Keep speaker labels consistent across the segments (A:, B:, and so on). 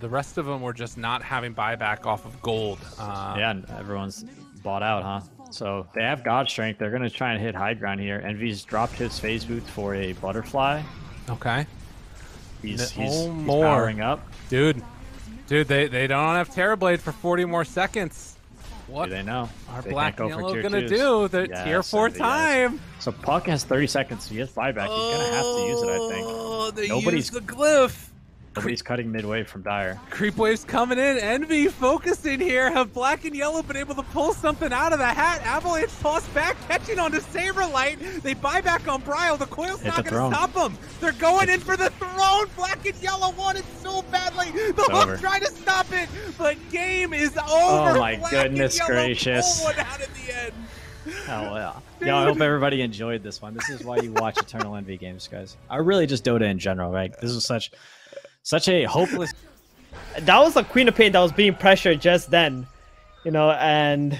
A: the rest of them were just not having buyback off of gold. Uh,
B: Yeah, and everyone's bought out, huh? So they have God Strength. They're gonna try and hit high ground here. Envy's dropped his phase boot for a butterfly.
A: Okay.
B: He's, he's, he's powering up.
A: Dude. Dude, they, they don't have Terrorblade for 40 more seconds. What
B: Do they know?
A: are
B: They
A: black and yellow gonna
B: twos.
A: do? The
B: Yes,
A: tier 4
B: Envy, yes.
A: time.
B: So Puck has 30 seconds. He has buyback. He's gonna have to use it, I think.
A: Oh, they
B: Nobody's-
A: the glyph.
B: Nobody's cutting midway from Dire.
A: Creep waves coming in. Envy focusing here. Have black and yellow been able to pull something out of the hat? Avalanche toss back, catching onto Saberlight. They buy back on Brile. The coil's not going to stop them. They're going in for the throne. Black and yellow want it so badly. The hook tried to stop it, but game is over.
B: Oh my
A: Black
B: goodness gracious.
A: Pull one out in the end.
B: Oh, Hell yeah. Yeah, I hope everybody enjoyed this one. This is why you watch Eternal Envy games, guys. I really just Dota in general, right? This is such such a hopeless
C: that was a Queen of Pain that was being pressured just then, you know, and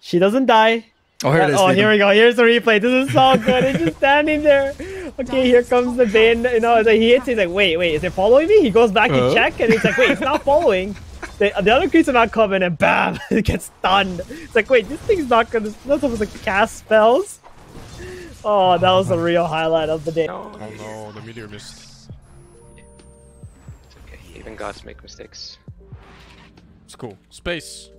C: she doesn't die.
D: Oh, here it is.
C: oh,
D: Nathan.
C: here we go. Here's the replay. This is so good. It's just standing there. Okay, here comes the Bane. You know, like, he hits. He's like, wait, wait, is it following me? He goes back
D: Uh?
C: to check, and he's like, wait, it's not following. The, the other creeps are not coming, and bam, it gets stunned. It's like, wait, this thing's not gonna. It's not supposed to cast spells. Oh, that was a real highlight of the day.
E: Oh no, the meteor missed.
F: It's okay. Even gods make mistakes.
E: It's cool. Space.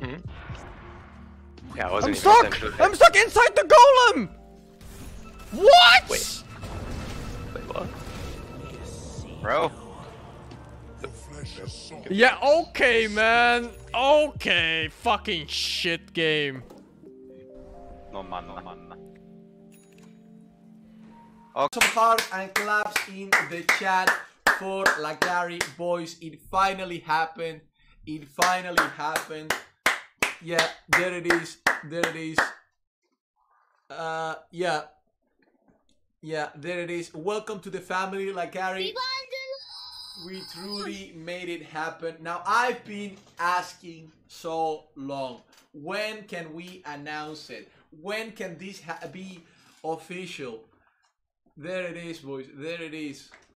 E: Mm-hmm.
F: Yeah, I wasn't
D: I'm
F: even
D: stuck! I'm stuck inside the golem! What?
F: Wait. Wait, what? Bro.
E: Yeah, okay, man. Okay. Fucking shit game.
F: No man, no man.
G: Some heart and claps in the chat for Lacari boys. It finally happened. It finally happened. Yeah, there it is. There it is. Uh, yeah. Yeah, there it is. Welcome to the family, Lacari. We truly made it happen. Now, I've been asking so long. When can we announce it? When can this ha- be official? There it is, boys. There it is.